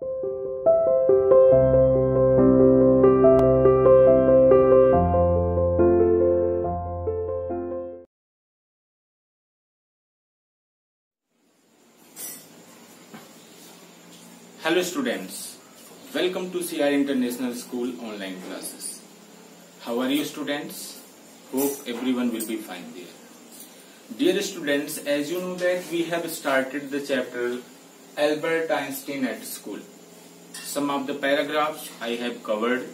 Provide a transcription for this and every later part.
Hello students, welcome to CR International School online classes. How are you students? Hope everyone will be fine there. Dear students, as you know that we have started the chapter Albert Einstein at school. Some of the paragraphs I have covered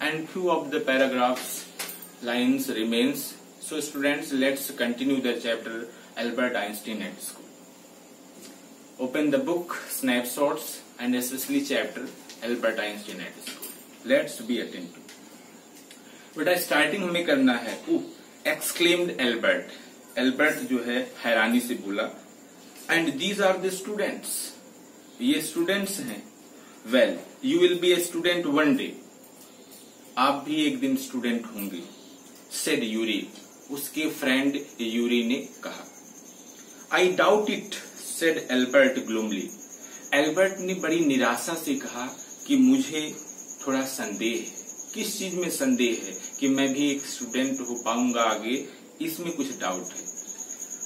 and few of the paragraphs lines remains. So students, let's continue the chapter Albert Einstein at school. Open the book, snapshots and especially chapter Albert Einstein at school. Let's be attentive. बेटा starting हमें करना है ओ exclaimed Albert Albert जो है हैरानी से बोला and these are the students ये स्टूडेंट्स हैं। Well you will be a student one day आप भी एक दिन स्टूडेंट होंगे सेड यूरी उसके फ्रेंड यूरी ने कहा। I doubt it said Albert gloomily Albert ने बड़ी निराशा से कहा कि मुझे थोड़ा संदेह है। किस चीज़ में संदेह है? कि मैं भी एक स्टूडेंट हो पाऊँगा आगे? इसमें कुछ डाउट है।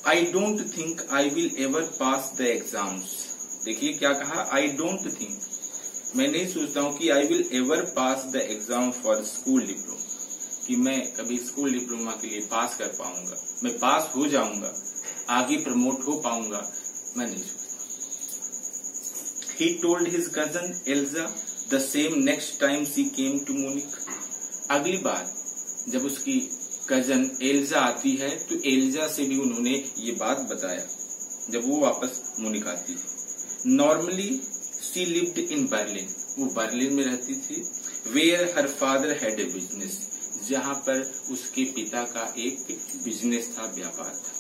I don't think I will ever pass the exams देखिए क्या कहा? आई डोंट थिंक मैं नहीं सोचता हूँ कि I will ever pass the exam for school diploma कि मैं कभी स्कूल डिप्लोमा के लिए पास कर पाऊँगा. मैं पास हो जाऊँगा. आगे प्रमोट हो पाऊँगा. मैं नहीं सोचता. He told his cousin Elsa the same next time she came to Munich अगली बार जब उसकी कज़न एल्जा आती है तो एल्जा से भी उन्होंने ये बात बताया. जब वो वापस मोनिक आती है। Normally she lived in Berlin वो बर्लिन में रहती थी where her father had a business जहाँ पर उसके पिता का एक बिज़नेस था, व्यापार था।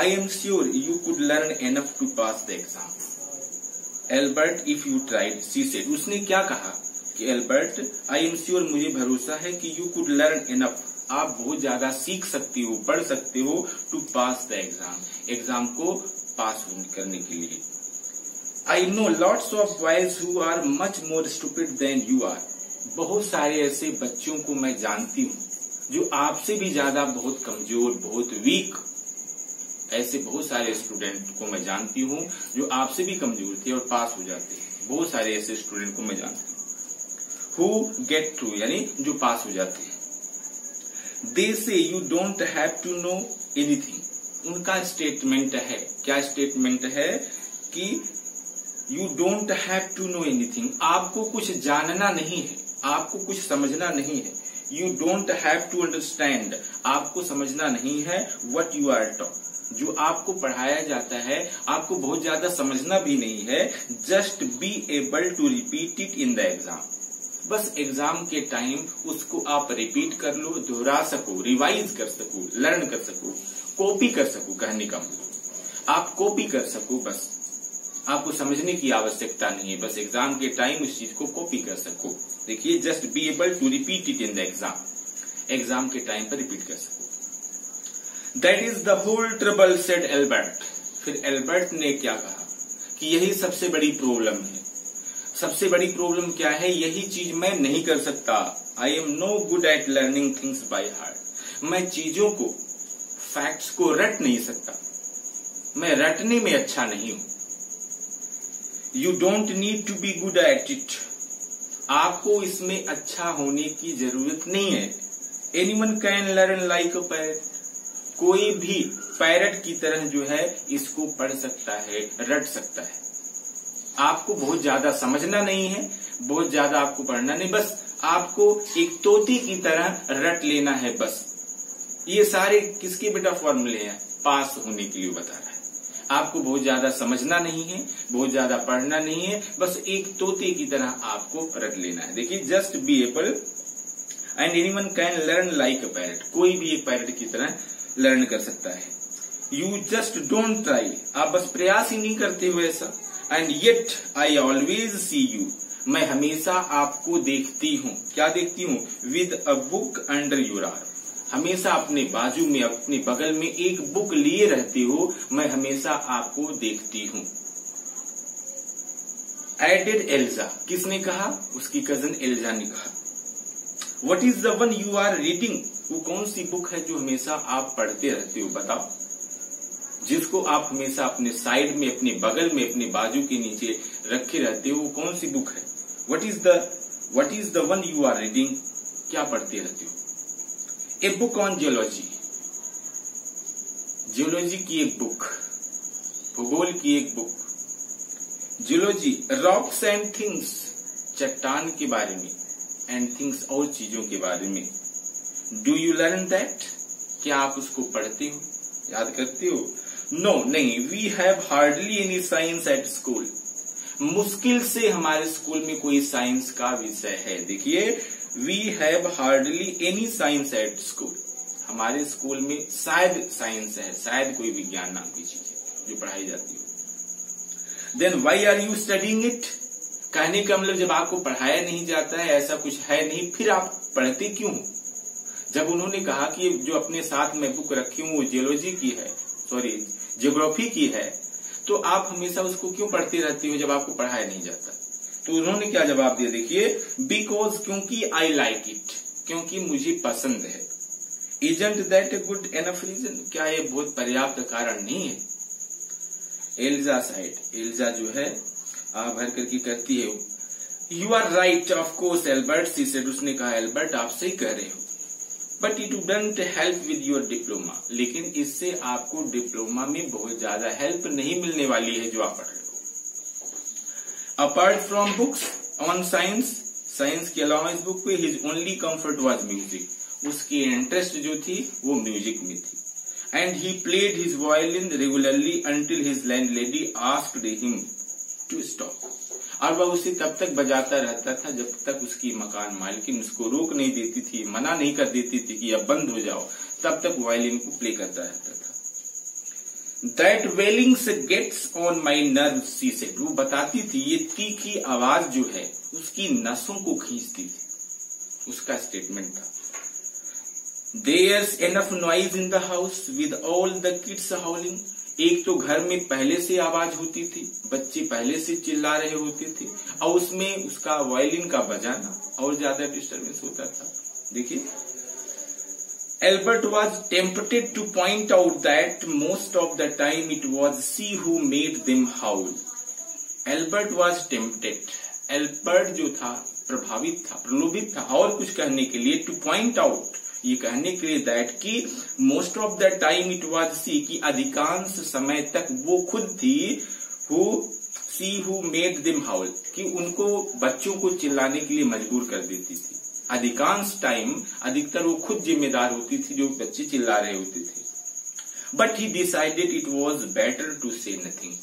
I am sure you could learn enough to pass the exam Albert if you tried she said उसने क्या कहा कि एल्बर्ट आई एम श्योर मुझे भरोसा है कि यू कुड लर्न इनफ आप बहुत ज़्यादा सीख सकते हो, पढ़ सकते हो to pass the exam exam को पास करने के लिए। I know lots of boys who are much more stupid than you are बहुत सारे ऐसे बच्चों को मैं जानती हूँ, जो आपसे भी ज़्यादा बहुत कमज़ोर, बहुत वीक ऐसे बहुत सारे स्टूडेंट को मैं जानती हूँ, जो आपसे भी कमज़ोर थे और पास हो जाते हैं। बहुत सारे ऐसे स्टूडेंट को मैं जानती हूँ हु गेट थ्रू यानी जो पास हो जाते हैं। They say you don't have to know anything उनका स्टेटमेंट है। क्या स्टेटमेंट है? कि you don't have to know anything आपको कुछ जानना नहीं है। आपको कुछ समझना नहीं है। You don't have to understand आपको समझना नहीं है वट यू आर टॉक जो आपको पढ़ाया जाता है, आपको बहुत ज़्यादा समझना भी नहीं है। Just be able to repeat it in the exam बस एग्ज़ाम के टाइम उसको आप रिपीट कर लो, दोहरा सको रिवाइज कर सको लर्न कर सको। कॉपी कर सको, कहने का मतलब। आप कॉपी कर सको, बस। आपको समझने की आवश्यकता नहीं है, बस एग्ज़ाम के टाइम उस चीज़ को कॉपी कर सको। देखिए just be able to repeat it in the exam exam के टाइम पर रिपीट कर सको। That is the whole trouble said Albert फिर एल्बर्ट ने क्या कहा? कि यही सबसे बड़ी प्रॉब्लम है। सबसे बड़ी प्रॉब्लम क्या है? यही चीज़ मैं नहीं कर सकता। I am no good at learning things by heart मैं चीज़ों को फैक्ट्स को रट नहीं सकता। मैं रटने में अच्छा नहीं हूँ। You don't need to be good at it आपको इसमें अच्छा होने की ज़रूरत नहीं है। Anyone can learn like a parrot कोई भी पैरट की तरह जो है, इसको पढ़ सकता है, रट सकता है। आपको बहुत ज़्यादा समझना नहीं है, बहुत ज़्यादा आपको पढ़ना नहीं। बस आपको एक तोती की तरह रट लेना है, बस। ये सारे किसके बेटा फॉर्मूले हैं? पास होने के लिए बता रहा है। आपको बहुत ज़्यादा समझना नहीं है, बहुत ज़्यादा पढ़ना नहीं है, बस एक तोते की तरह आपको रट लेना है। देखिए just be able and anyone can learn like a parrot कोई भी एक पैरट की तरह लर्न कर सकता है। यू जस्ट डोंट ट्राई आप बस प्रयास ही नहीं करते हो ऐसा। And yet I always see you मैं हमेशा आपको देखती हूँ। क्या देखती हूँ? With a book under your arm हमेशा अपने बाजू में, अपने बगल में एक बुक लिए रहते हो, मैं हमेशा आपको देखती हूँ। एडेड एल्जा किसने कहा? उसकी कज़न एल्जा ने कहा। What is the one you are reading वो कौन सी बुक है जो हमेशा आप पढ़ते रहते हो, बताओ। जिसको आप हमेशा अपने साइड में, अपने बगल में, अपने बाजू के नीचे रखे रहते हो, वो कौन सी बुक है? What is the what is the one you are reading क्या पढ़ते रहते हो? A book on geology geology की एक बुक भूगोल की एक book geology rocks and things चट्टान के बारे में एंड थिंग्स और चीज़ों के बारे में डू यू लर्न दैट क्या आप उसको पढ़ते हो याद करते हो नो no, नहीं we have hardly any science at school मुश्किल से हमारे स्कूल में कोई साइंस का विषय है देखिए we have hardly any science at school हमारे स्कूल में शायद साइंस है, शायद कोई विज्ञान नाम की चीज़ है जो पढ़ाई जाती हो। Then why are you studying it कहने का मतलब जब आपको पढ़ाया नहीं जाता है, ऐसा कुछ है नहीं, फिर आप पढ़ते क्यों जब उन्होंने कहा कि जो अपने साथ में बुक रखी हूँ, वो जियोलॉजी की है सॉरी जियोग्राफी की है तो आप हमेशा उसको क्यों पढ़ते रहती हो जब आपको पढ़ाया नहीं जाता? तो उन्होंने क्या जवाब दिया? देखिए बिकॉज़ क्योंकि आई लाइक इट क्योंकि मुझे पसंद है। Isn't that a good enough reason क्या ये बहुत पर्याप्त कारण नहीं है? एल्जा साइड एल्जा जो है आ भर करके करती है। You are right of course Albert she said उसने कहा एल्बर्ट आप सही कह रहे हो। But it doesn't help with your diploma लेकिन इससे आपको डिप्लोमा में बहुत ज़्यादा हेल्प नहीं मिलने वाली है जो आप पढ़ रहे apart from books on science science के अलावा इस बुक पे his only comfort was music उसकी इंटरेस्ट जो थी, वो म्यूज़िक में थी. And he played his violin regularly until his landlady asked him to stop और वह उसे तब तक बजाता रहता था जब तक उसकी मकान मालकिन उसको रोक नहीं देती थी, मना नहीं कर देती थी कि अब बंद हो जाओ. तब तक वायलिन को प्ले करता रहता था। That wailings gets on my nerve she वो बताती थी, ये तीखी आवाज़ जो है, उसकी नसों को खींचती थी। उसका स्टेटमेंट था। There's enough noise in the house with all the kids howling एक तो घर में पहले से आवाज़ होती थी, बच्चे पहले से चिल्ला रहे होते थे, और उसमें उसका वायलिन का बजाना और ज़्यादा डिस्टर्बेंस होता था। देखिए Albert was tempted to point out that most of the time it was she who made them howl Albert was tempted Albert जो था, प्रभावित था, प्रलोभित था, और कुछ कहने के लिए टू पॉइंट आउट ये कहने के लिए दैट कि most of the time it was she कि अधिकांश समय तक वो खुद थी who she who made them howl कि उनको बच्चों को चिल्लाने के लिए मजबूर कर देती थी। अधिकांश टाइम अधिकतर वो खुद जिम्मेदार होती थी जो बच्चे चिल्ला रहे होते थे। But he decided it was better to say nothing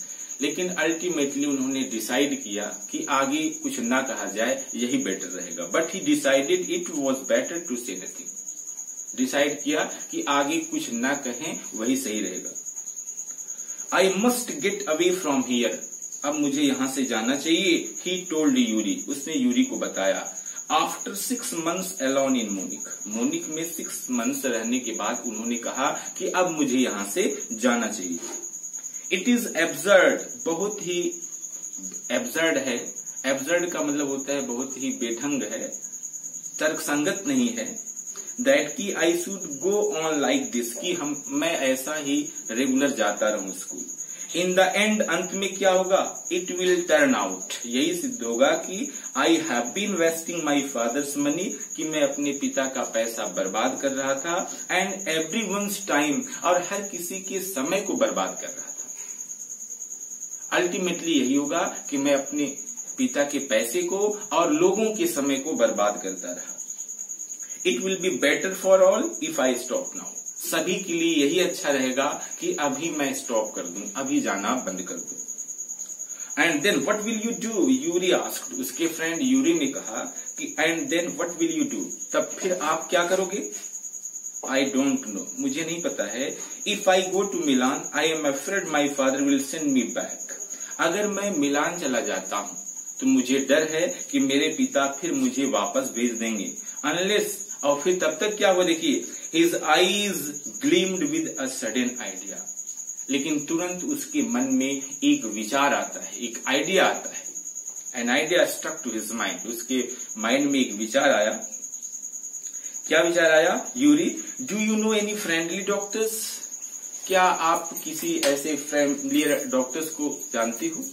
लेकिन अल्टीमेटली उन्होंने डिसाइड किया कि आगे कुछ ना कहा जाए, यही बेटर रहेगा। But he decided it was better to say nothing decide किया कि आगे कुछ ना कहें, वही सही रहेगा। I must get away from here अब मुझे यहाँ से जाना चाहिए ही टोल्ड यूरी उसने यूरी को बताया। After six months alone in Munich Munich में सिक्स मंथ्स रहने के बाद उन्होंने कहा कि अब मुझे यहाँ से जाना चाहिए। इट इज़ एब्जर्ड बहुत ही एब्जर्ड है। एब्जर्ड का मतलब होता है बहुत ही बेढंग है, तर्कसंगत नहीं है। दैट की I should go on like this कि हम, मैं ऐसा ही रेगुलर जाता रहूँ स्कूल इन द एंड अंत में क्या होगा? इट विल टर्न आउट यही सिद्ध होगा कि I have been wasting my father's money कि मैं अपने पिता का पैसा बर्बाद कर रहा था एंड एवरी वंस टाइम और हर किसी के समय को बर्बाद कर रहा था। अल्टीमेटली यही होगा कि मैं अपने पिता के पैसे को और लोगों के समय को बर्बाद करता रहा। It will be better for all if I stop now सभी के लिए यही अच्छा रहेगा कि अभी मैं स्टॉप कर दूँ, अभी जाना बंद कर दूँ। And then what will you do Yuri asked उसके फ्रेंड यूरी ने कहा कि and then what will you do तब फिर आप क्या करोगे? आई डोंट नो मुझे नहीं पता है। If I go to Milan I am afraid my father will send me back अगर मैं मिलान चला जाता हूँ तो मुझे डर है कि मेरे पिता फिर मुझे वापस भेज देंगे। अनलेस और फिर तब तक क्या हुआ देखिए his eyes gleamed with a sudden idea लेकिन तुरंत उसके मन में एक विचार आता है, एक आइडिया आता है। An idea struck to his mind उसके माइंड में एक विचार आया। क्या विचार आया Yuri do you know any friendly doctors क्या आप किसी ऐसे फ्रेंडलियर डॉक्टर्स को जानते हो?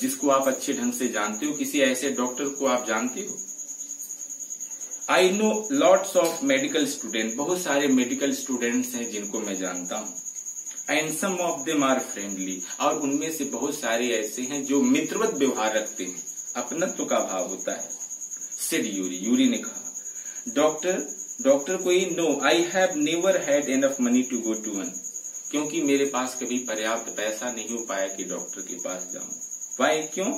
जिसको आप अच्छे ढंग से जानते हो, किसी ऐसे डॉक्टर को आप जानते हो? I know lots of medical student बहुत सारे मेडिकल स्टूडेंट्स हैं जिनको मैं जानता हूँ। And some of them are friendly और उनमें से बहुत सारे ऐसे हैं जो मित्रवत व्यवहार रखते हैं। अपनत्व का भाव होता है। सिड यूरी यूरी ने कहा डॉक्टर डॉक्टर को कोई no I have never had enough money to go to one क्योंकि मेरे पास कभी पर्याप्त पैसा नहीं हो पाया कि डॉक्टर के पास जाऊँ। वाई क्यों?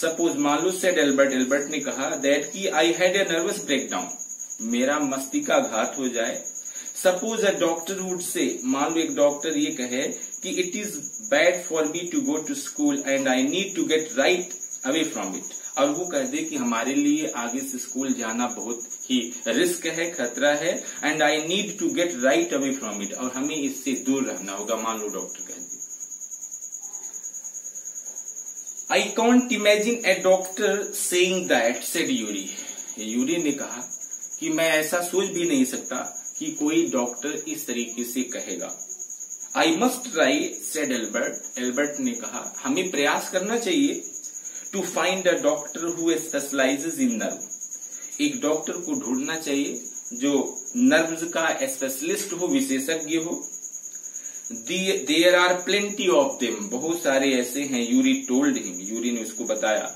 सपोज़ मालू सेड एल्बर्ट एल्बर्ट ने कहा दैट की I had a nervous breakdown मेरा मस्ती का घात हो जाए। Suppose a doctor would say मान लो एक डॉक्टर ये कहे कि it is bad for me to go to school and I need to get right away from it और वो कह दे कि हमारे लिए आगे से स्कूल जाना बहुत ही रिस्क है, खतरा है and I need to get right away from it और हमें इससे दूर रहना होगा, मान लो डॉक्टर कह दे I can't imagine a doctor saying that said Yuri Yuri ने कहा कि मैं ऐसा सोच भी नहीं सकता कि कोई डॉक्टर इस तरीके से कहेगा। I must try said Albert Albert ने कहा, हमें प्रयास करना चाहिए to find a doctor who specializes in nerve एक डॉक्टर को ढूंढना चाहिए जो नर्व्स का स्पेशलिस्ट हो, विशेषज्ञ हो। There are plenty of them बहुत सारे ऐसे हैं यूरी टोल्ड हिम यूरी ने उसको बताया।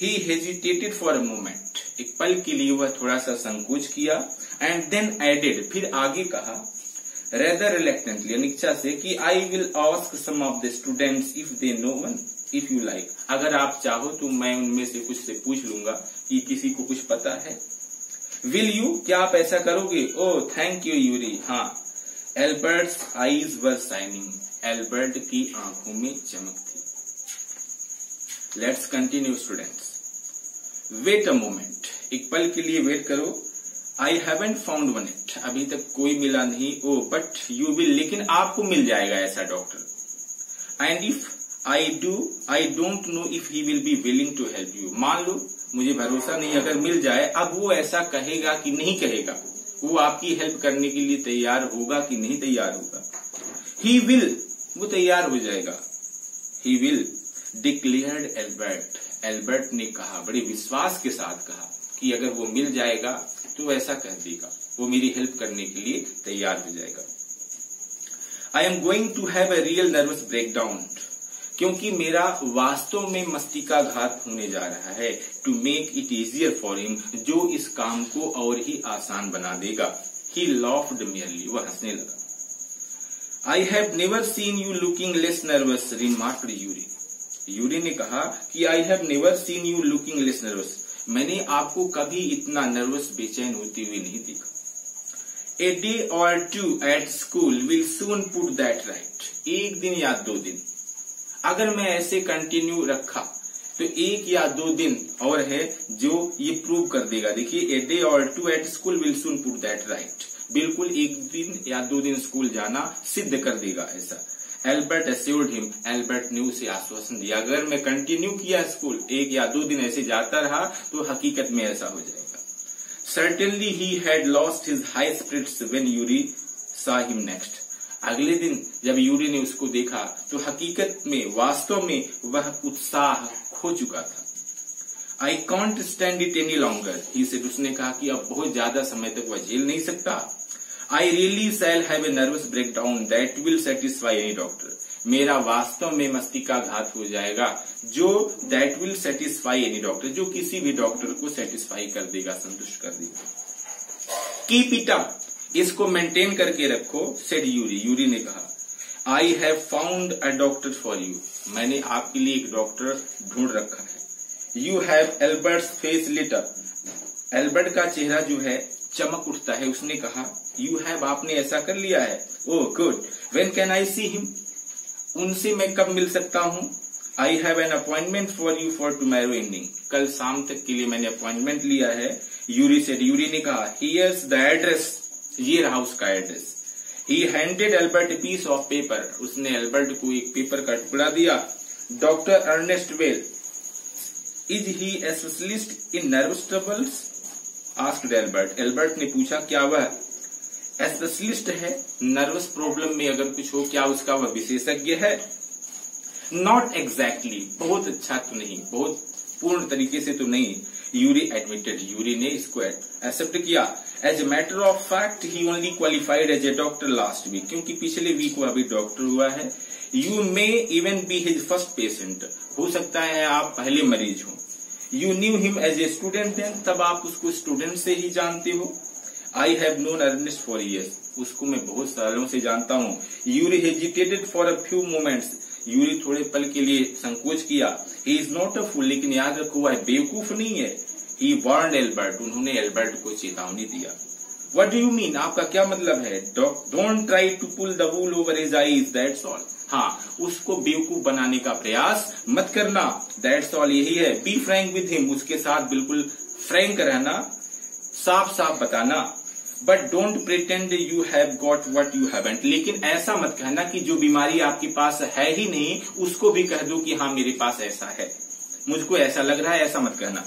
He hesitated for a moment एक पल के लिए वह थोड़ा सा संकोच किया एंड देन एडेड फिर आगे कहा रेदर रिलेक्टेंटली अनिच्छा से, कि I will ask some of the students if they know one if you like अगर आप चाहो तो मैं उनमें से कुछ से पूछ लूँगा कि किसी को कुछ पता है। विल यू क्या आप ऐसा करोगे? ओ थैंक यू यूरी हाँ Albert's eyes were shining Albert की आँखों में चमक थी। Let's continue students wait a moment एक पल के लिए वेट करो। I haven't found one it अभी तक कोई मिला नहीं। ओ बट यू विल लेकिन आपको मिल जाएगा ऐसा doctor and if I do I don't know if he will be willing to help you मान लो, मुझे भरोसा नहीं। अगर मिल जाए, अब वो ऐसा कहेगा कि नहीं कहेगा। वो आपकी हेल्प करने के लिए तैयार होगा कि नहीं तैयार होगा? ही विल वो तैयार हो जाएगा। He will declared Albert Albert ने कहा, बड़े विश्वास के साथ कहा कि अगर वो मिल जाएगा तो ऐसा कह देगा। वो मेरी हेल्प करने के लिए तैयार हो जाएगा। I am going to have a real nervous breakdown क्योंकि मेरा वास्तव में मस्तिकाघात होने जा रहा है। To make it easier for him जो इस काम को और ही आसान बना देगा। ही लॉफ्ड मियरली वह हंसने लगा। I have never seen you looking less nervous remarked Yuri Yuri ने कहा कि I have never seen you looking less nervous मैंने आपको कभी इतना नर्वस बेचैन होते हुए नहीं देखा। A day or two at school will soon put that right एक दिन या दो दिन। अगर मैं ऐसे कंटिन्यू रखा तो एक या दो दिन और है जो ये प्रूव कर देगा। देखिए a day or two at school will soon put that right बिल्कुल एक दिन या दो दिन स्कूल जाना सिद्ध कर देगा ऐसा। एल्बर्ट एस्योर्ड हिम एल्बर्ट ने उसे आश्वासन दिया। अगर मैं कंटिन्यू किया स्कूल एक या दो दिन ऐसे जाता रहा तो हकीकत में ऐसा हो जाएगा। Certainly he had lost his high spirits when Yuri saw him next अगले दिन जब यूरी ने उसको देखा तो हकीकत में, वास्तव में वह उत्साह खो चुका था। I can't stand it any longer he said उसने कहा कि अब बहुत ज़्यादा समय तक वह झेल नहीं सकता। I really shall have a nervous breakdown that will satisfy any doctor मेरा वास्तव में मस्तिका घात हो जाएगा, जो that will satisfy any doctor जो किसी भी डॉक्टर को सेटिस्फाई कर देगा, संतुष्ट कर देगा। कीप इट अप इसको मेंटेन करके रखो सेड यूरी यूरी ने कहा I have found a doctor for you मैंने आपके लिए एक डॉक्टर ढूंढ रखा है। You have Albert face lit up Albert का चेहरा जो है, चमक उठता है। उसने कहा यू हैव आपने ऐसा कर लिया है? ओ good when can I see him उनसे मैं कब मिल सकता हूँ? I have an appointment for you for tomorrow evening कल शाम तक के लिए मैंने अपॉइंटमेंट लिया है यूरी से यूरी ने कहा हियर्स द एड्रेस ये रहा उसका address he handed Albert piece of paper उसने एल्बर्ट को एक पेपर का टुकड़ा दिया. Doctor Ernest well is he specialist in nervous troubles asked Albert Albert ने पूछा क्या वह स्पेशलिस्ट है? नर्वस प्रॉब्लम में अगर कुछ हो क्या उसका वह विशेषज्ञ है? नॉट एग्जैक्टली exactly, बहुत अच्छा तो नहीं. बहुत पूर्ण तरीके से तो नहीं. यूरी एडमिटेड यूरी ने इसको एक्सेप्ट किया. As a matter of fact he only qualified as a doctor last week क्योंकि पिछले वीक वो अभी डॉक्टर हुआ है। You may even be his first patient हो सकता है आप पहले मरीज़ हो। You knew him as a student then तब आप उसको स्टूडेंट से ही जानते हो। I have known Ernest for years उसको मैं बहुत सालों से जानता हूँ। Yuri hesitated for a few moments Yuri थोड़े पल के लिए संकोच किया। ही इज़ नॉट अ फूल लेकिन याद रखो, वह बेवकूफ़ नहीं है। ही वार्न एल्बर्ट उन्होंने एल्बर्ट को चेतावनी दिया। वट डू यू मीन आपका क्या मतलब है? Don't try to pull the wool over his eyes that's all हाँ उसको बेवकूफ़ बनाने का प्रयास मत करना दैट्स ऑल यही है। बी फ्रैंक विद हिम उसके साथ बिल्कुल फ्रैंक रहना साफ़ साफ़ बताना। But don't pretend you have got what you haven't लेकिन ऐसा मत कहना कि जो बीमारी आपके पास है ही नहीं, उसको भी कह दो कि हाँ मेरे पास ऐसा है। मुझको ऐसा लग रहा है, ऐसा मत कहना।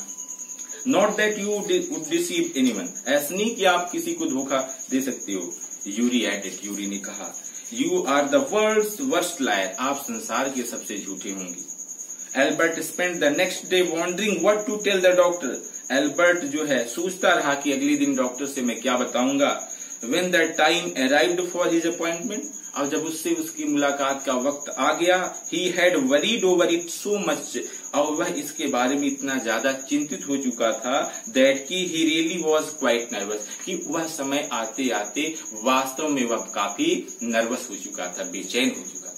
Not that you would deceive anyone ऐसा नहीं कि आप किसी को धोखा दे सकते हो। यूरी एडेड यूरी ने कहा you are the world worst liar आप संसार के सबसे झूठे होंगे. Albert spend the next day wondering what to tell the doctor Albert जो है, सोचता रहा कि अगले दिन डॉक्टर से मैं क्या बताऊँगा। When the time arrived for his appointment और जब उससे उसकी मुलाकात का वक्त आ गया he had worried over it so much और वह इसके बारे में इतना ज़्यादा चिंतित हो चुका था दैट की he really was quite nervous कि वह समय आते आते वास्तव में वह काफ़ी नर्वस हो चुका था, बेचैन हो चुका था।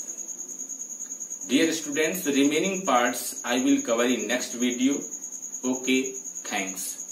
Dear students remaining parts I will cover in next video okay Thanks.